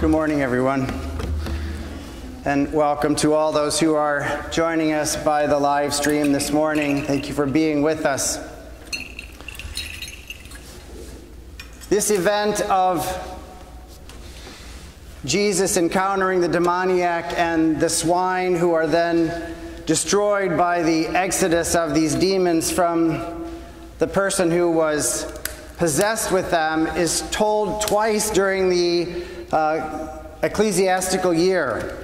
Good morning, everyone. And welcome to all those who are joining us by the live stream this morning. Thank you for being with us. This event of Jesus encountering the demoniac and the swine who are then destroyed by the exodus of these demons from the person who was possessed with them is told twice during the uh, ecclesiastical year.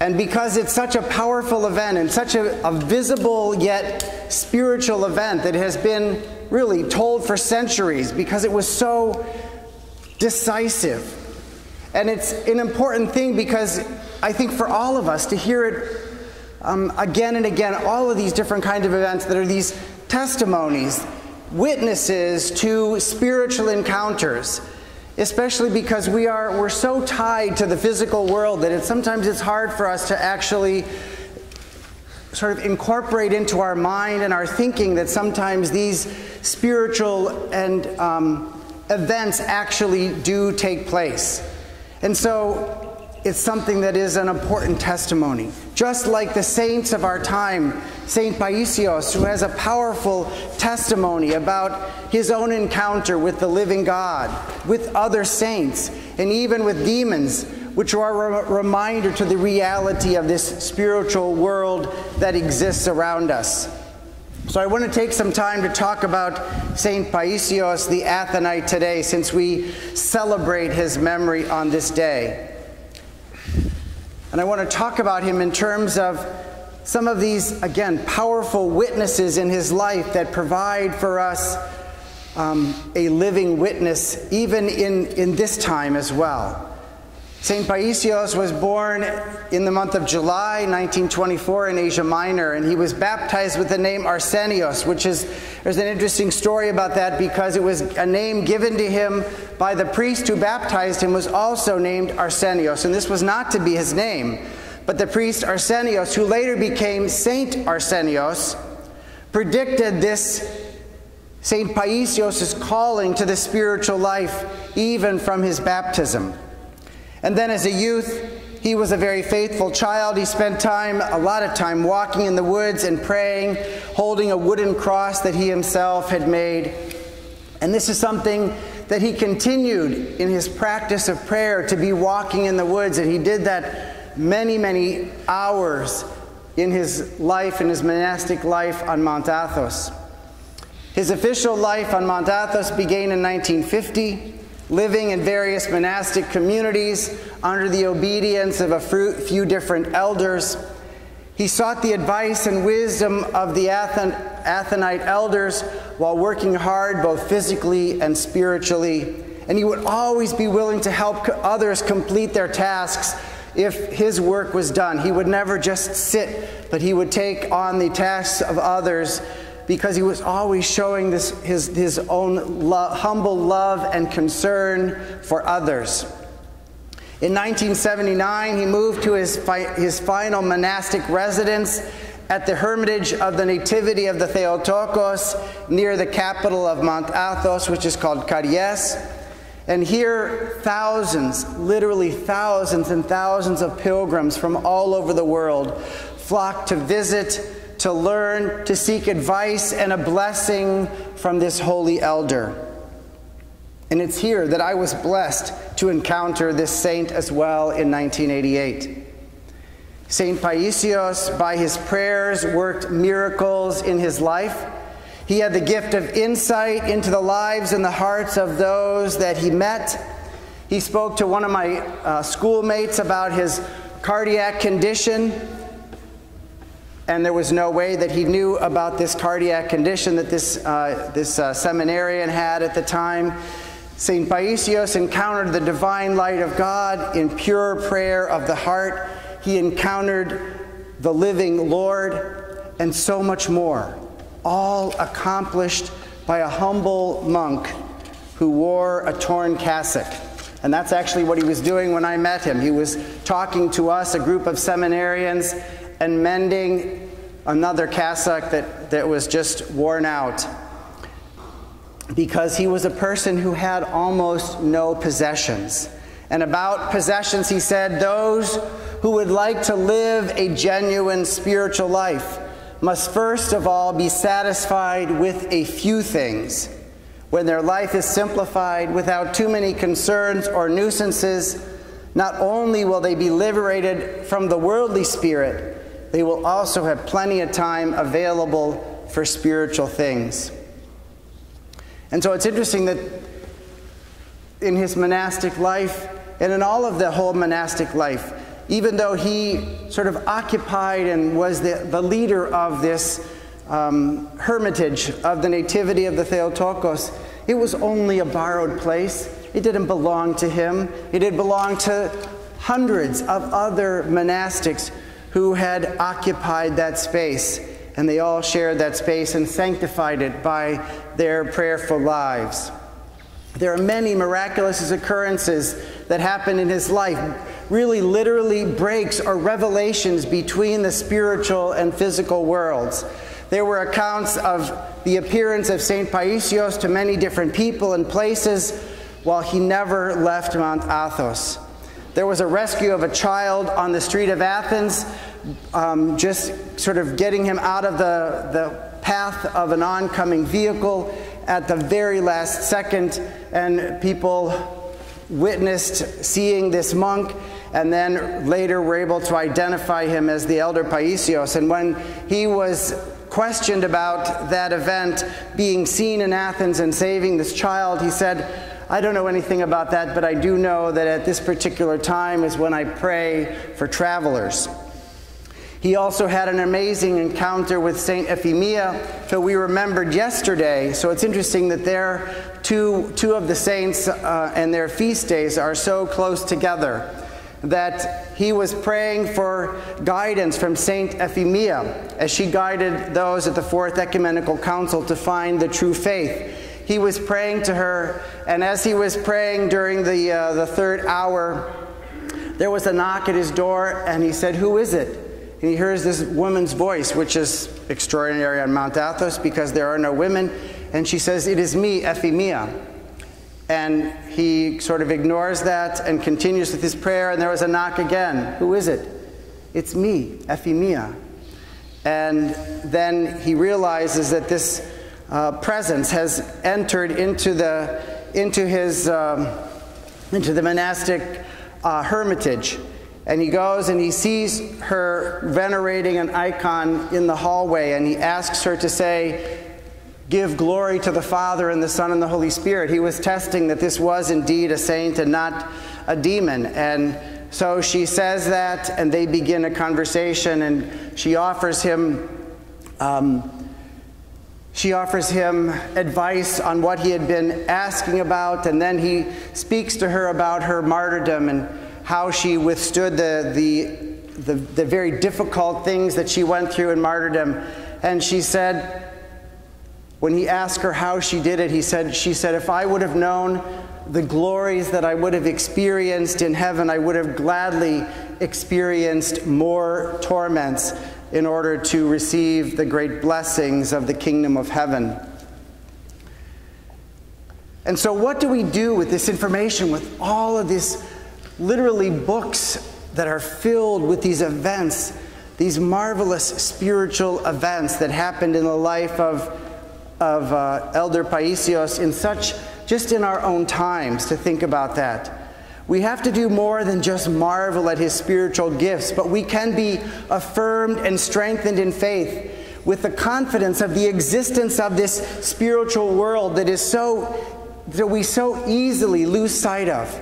And because it's such a powerful event and such a, a, visible yet spiritual event that has been really told for centuries because it was so decisive. And it's an important thing because I think for all of us to hear it um, again and again, all of these different kinds of events that are these testimonies, witnesses to spiritual encounters especially because we are we're so tied to the physical world that it sometimes it's hard for us to actually sort of incorporate into our mind and our thinking that sometimes these spiritual and um, events actually do take place and so it's something that is an important testimony. Just like the saints of our time, Saint Paisios, who has a powerful testimony about his own encounter with the living God, with other saints, and even with demons, which are a reminder to the reality of this spiritual world that exists around us. So I want to take some time to talk about Saint Paisios the Athonite today, since we celebrate his memory on this day. And I want to talk about him in terms of some of these, again, powerful witnesses in his life that provide for us um, a living witness, even in, in this time as well. St. Paisios was born in the month of July 1924 in Asia Minor, and he was baptized with the name Arsenios, which is, there's an interesting story about that because it was a name given to him by the priest who baptized him was also named Arsenios, and this was not to be his name. But the priest Arsenios, who later became Saint Arsenios, predicted this Saint Paisios' calling to the spiritual life even from his baptism. And then as a youth, he was a very faithful child. He spent time, a lot of time, walking in the woods and praying, holding a wooden cross that he himself had made. And this is something that he continued in his practice of prayer to be walking in the woods. And he did that many, many hours in his life, in his monastic life on Mount Athos. His official life on Mount Athos began in 1950 living in various monastic communities under the obedience of a few different elders. He sought the advice and wisdom of the Athon Athonite elders while working hard both physically and spiritually. And he would always be willing to help others complete their tasks if his work was done. He would never just sit, but he would take on the tasks of others because he was always showing this, his, his own humble love and concern for others. In 1979, he moved to his, fi his final monastic residence at the Hermitage of the Nativity of the Theotokos near the capital of Mount Athos, which is called Karyes. And here, thousands, literally thousands and thousands of pilgrims from all over the world flock to visit to learn, to seek advice and a blessing from this holy elder. And it's here that I was blessed to encounter this saint as well in 1988. Saint Paisios, by his prayers, worked miracles in his life. He had the gift of insight into the lives and the hearts of those that he met. He spoke to one of my uh, schoolmates about his cardiac condition and there was no way that he knew about this cardiac condition that this, uh, this uh, seminarian had at the time. St. Paisios encountered the divine light of God in pure prayer of the heart. He encountered the living Lord and so much more, all accomplished by a humble monk who wore a torn cassock. And that's actually what he was doing when I met him. He was talking to us, a group of seminarians, and mending another cassock that, that was just worn out because he was a person who had almost no possessions. And about possessions, he said, Those who would like to live a genuine spiritual life must first of all be satisfied with a few things. When their life is simplified without too many concerns or nuisances, not only will they be liberated from the worldly spirit, they will also have plenty of time available for spiritual things. And so it's interesting that in his monastic life and in all of the whole monastic life, even though he sort of occupied and was the, the leader of this um, hermitage of the Nativity of the Theotokos, it was only a borrowed place. It didn't belong to him. It did belong to hundreds of other monastics who had occupied that space. And they all shared that space and sanctified it by their prayerful lives. There are many miraculous occurrences that happened in his life, really literally breaks or revelations between the spiritual and physical worlds. There were accounts of the appearance of St. Paisios to many different people and places while he never left Mount Athos. There was a rescue of a child on the street of Athens, um, just sort of getting him out of the, the path of an oncoming vehicle at the very last second, and people witnessed seeing this monk and then later were able to identify him as the elder Paisios. And when he was questioned about that event being seen in Athens and saving this child, he said, I don't know anything about that, but I do know that at this particular time is when I pray for travelers. He also had an amazing encounter with St. Euphemia, who we remembered yesterday. So it's interesting that their two, two of the saints uh, and their feast days are so close together that he was praying for guidance from St. Euphemia as she guided those at the Fourth Ecumenical Council to find the true faith. He was praying to her, and as he was praying during the, uh, the third hour, there was a knock at his door, and he said, Who is it? And he hears this woman's voice, which is extraordinary on Mount Athos because there are no women. And she says, It is me, Euphemia. And he sort of ignores that and continues with his prayer. And there was a knock again. Who is it? It's me, Euphemia. And then he realizes that this uh, presence has entered into the into his um, into the monastic uh, hermitage and he goes and he sees her venerating an icon in the hallway, and he asks her to say, Give glory to the Father and the Son and the Holy Spirit. He was testing that this was indeed a saint and not a demon. And so she says that, and they begin a conversation, and she offers him. Um, she offers him advice on what he had been asking about, and then he speaks to her about her martyrdom and how she withstood the, the, the, the very difficult things that she went through in martyrdom. And she said, when he asked her how she did it, he said, she said, if I would have known the glories that I would have experienced in heaven, I would have gladly experienced more torments in order to receive the great blessings of the kingdom of heaven. And so, what do we do with this information, with all of this literally books that are filled with these events, these marvelous spiritual events that happened in the life of, of uh, Elder Paisios in such, just in our own times to think about that. We have to do more than just marvel at his spiritual gifts, but we can be affirmed and strengthened in faith with the confidence of the existence of this spiritual world that is so that we so easily lose sight of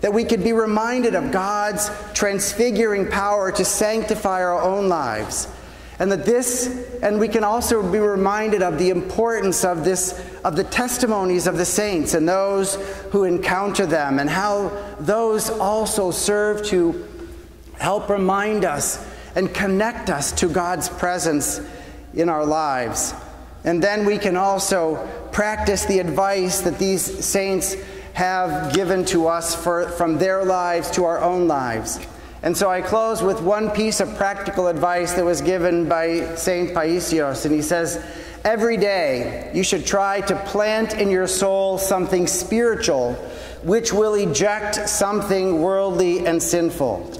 that we could be reminded of God's transfiguring power to sanctify our own lives. And that this, and we can also be reminded of the importance of this, of the testimonies of the saints and those who encounter them, and how those also serve to help remind us and connect us to God's presence in our lives. And then we can also practice the advice that these saints have given to us for, from their lives to our own lives. And so I close with one piece of practical advice that was given by St. Paisios. And he says, Every day you should try to plant in your soul something spiritual which will eject something worldly and sinful.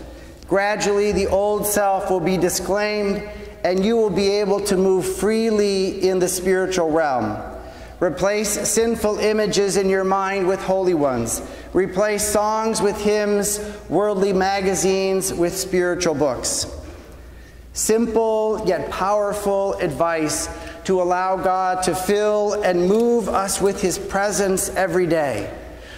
Gradually, the old self will be disclaimed, and you will be able to move freely in the spiritual realm. Replace sinful images in your mind with holy ones. Replace songs with hymns, worldly magazines with spiritual books. Simple yet powerful advice to allow God to fill and move us with his presence every day.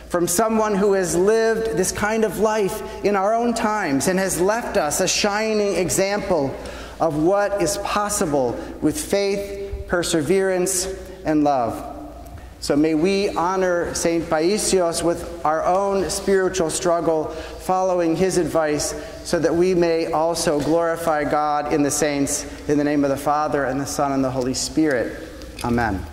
From someone who has lived this kind of life in our own times and has left us a shining example of what is possible with faith, perseverance, and love. So may we honor St. Paisios with our own spiritual struggle, following his advice, so that we may also glorify God in the saints. In the name of the Father, and the Son, and the Holy Spirit. Amen.